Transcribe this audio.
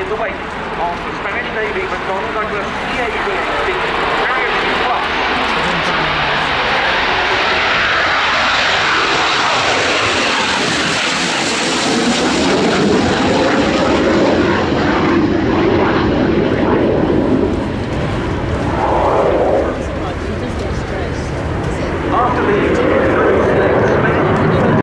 in the wake of Spanish Navy McDonnell Douglas EA-36 Harrier